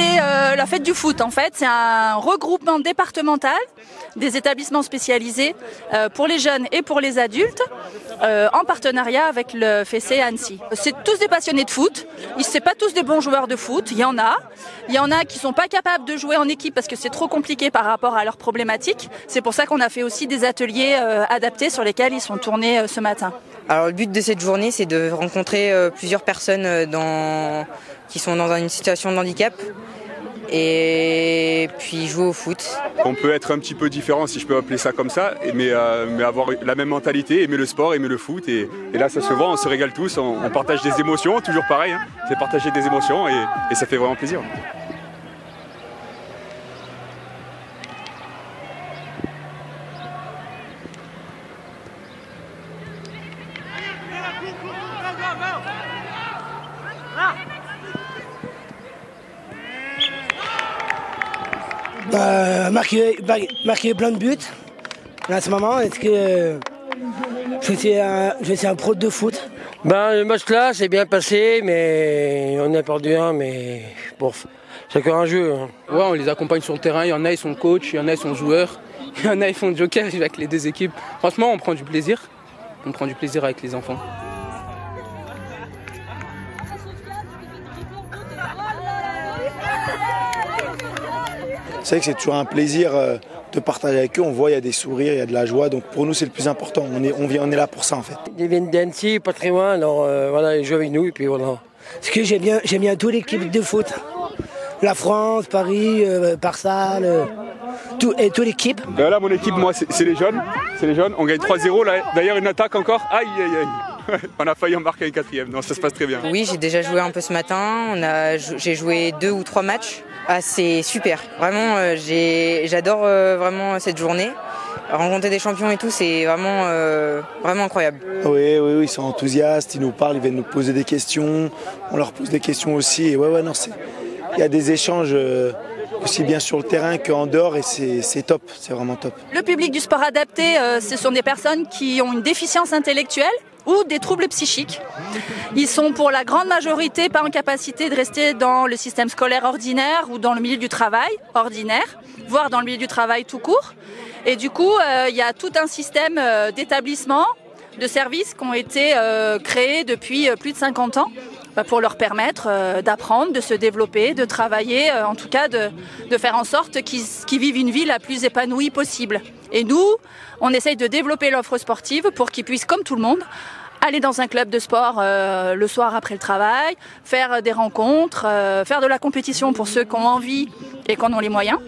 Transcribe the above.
la fête du foot. En fait, c'est un regroupement départemental des établissements spécialisés euh, pour les jeunes et pour les adultes, euh, en partenariat avec le FEC Annecy. C'est tous des passionnés de foot. Ils sont pas tous des bons joueurs de foot. Il y en a. Il y en a qui sont pas capables de jouer en équipe parce que c'est trop compliqué par rapport à leurs problématiques. C'est pour ça qu'on a fait aussi des ateliers euh, adaptés sur lesquels ils sont tournés ce matin. Alors le but de cette journée, c'est de rencontrer plusieurs personnes dans... qui sont dans une situation de handicap et puis jouer au foot. On peut être un petit peu différent, si je peux appeler ça comme ça, mais, euh, mais avoir la même mentalité, aimer le sport, aimer le foot. Et, là, ça se voit, on se régale tous, on, partage des émotions, toujours pareil, hein. c'est partager des émotions et ça fait vraiment plaisir. Bah, marquer, marquer plein de buts à ce moment. Est-ce que je suis un, je un pro de foot? Ben, Le match là, c'est bien passé, mais on a perdu un, mais bon, c'est encore un jeu. Hein. Ouais, on les accompagne sur le terrain. Il y en a, ils sont coach, il y en a, ils sont joueurs. Il y en a, ils font joker avec les deux équipes. Franchement, on prend du plaisir. On prend du plaisir avec les enfants. C'est vrai que c'est toujours un plaisir euh, de partager avec eux. On voit, il y a des sourires, il y a de la joie. Donc pour nous, c'est le plus important. On est, on vient, on est là pour ça en fait. Ils viennent d'Annecy, pas très loin. Alors euh, voilà, ils jouent avec nous et puis voilà. Ce que j'aime bien, j'aime bien toute l'équipe de foot. La France, Paris, euh, Parsal, tout, et toute l'équipe. Ben là, mon équipe, moi, c'est les jeunes. C'est les jeunes. On gagne 3-0. D'ailleurs, une attaque encore. Aïe, aïe, aïe. on a failli en marquer un quatrième. Non, ça se passe très bien. Oui, j'ai déjà joué un peu ce matin. J'ai joué deux ou trois matchs. Ah, c'est super. Vraiment, euh, j'adore euh, vraiment cette journée. Rencontrer des champions et tout, c'est vraiment, euh, vraiment incroyable. Oui, oui, oui, ils sont enthousiastes, ils nous parlent, ils viennent nous poser des questions. On leur pose des questions aussi. Et ouais, ouais, non, il y a des échanges aussi bien sur le terrain qu'en dehors et c'est top, c'est vraiment top. Le public du sport adapté, ce sont des personnes qui ont une déficience intellectuelle ou des troubles psychiques. Ils sont pour la grande majorité pas en capacité de rester dans le système scolaire ordinaire ou dans le milieu du travail ordinaire, voire dans le milieu du travail tout court. Et du coup, euh, il y a tout un système euh, d'établissements, de services qui ont été euh, créés depuis plus de 50 ans bah, pour leur permettre d'apprendre, de se développer, de travailler, en tout cas de, faire en sorte qu'ils vivent une vie la plus épanouie possible. Et nous, on essaye de développer l'offre sportive pour qu'ils puissent, comme tout le monde, aller dans un club de sport euh, le soir après le travail, faire des rencontres, euh, faire de la compétition pour ceux qui ont envie et qui en ont les moyens.